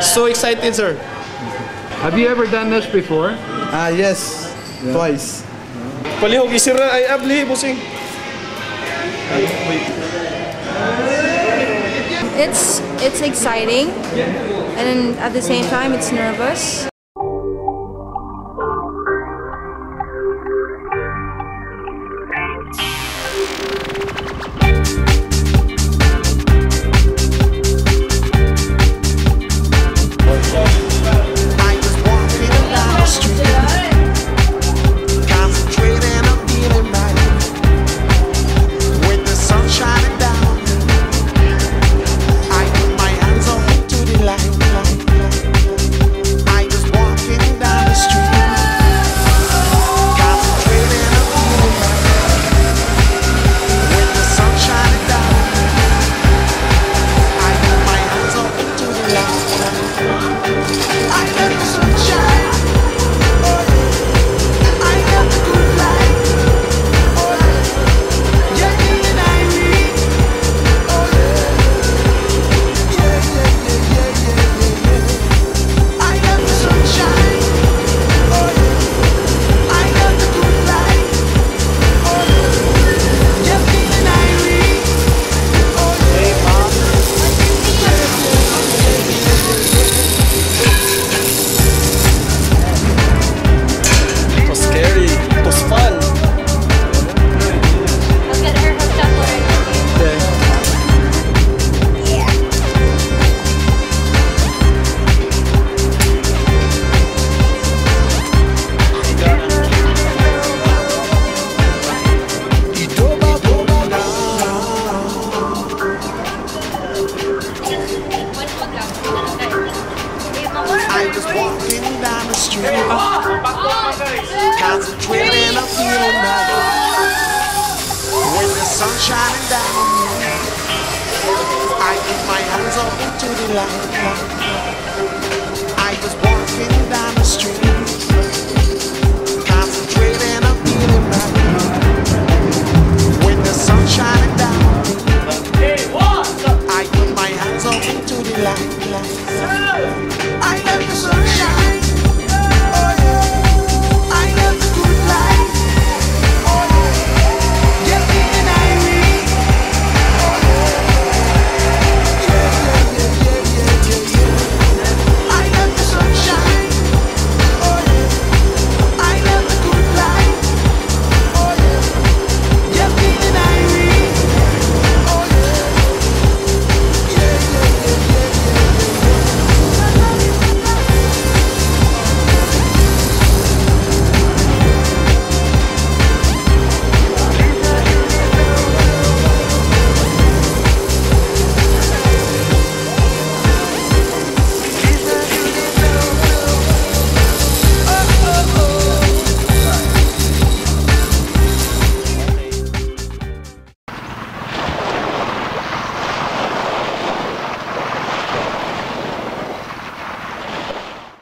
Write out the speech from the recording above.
So excited, sir. Have you ever done this before? Ah, yes. Yeah. Twice. Palihog isira ay abli, busing. It's it's exciting, and at the same time, it's nervous. Walking down the street, concentrating on feeling right. When the sun shining down on me, I get my hands up to the light.